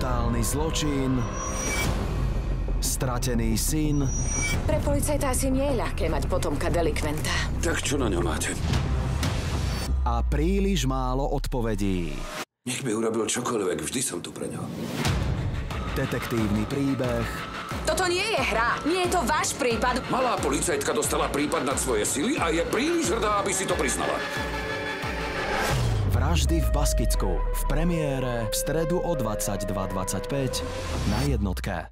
brutálny zločin, stratený syn Pre policajta asi nie je ľahké mať potomka delikventa. Tak čo na ňo máte? a príliš málo odpovedí. Nech by urobil čokoľvek, vždy som tu pre ňo. Detektívny príbeh Toto nie je hra, nie je to váš prípad. Malá policajtka dostala prípad nad svoje sily a je príliš hrdá, aby si to priznala. Vraždy v Baskicku v premiére v stredu o 22.25 na jednotke.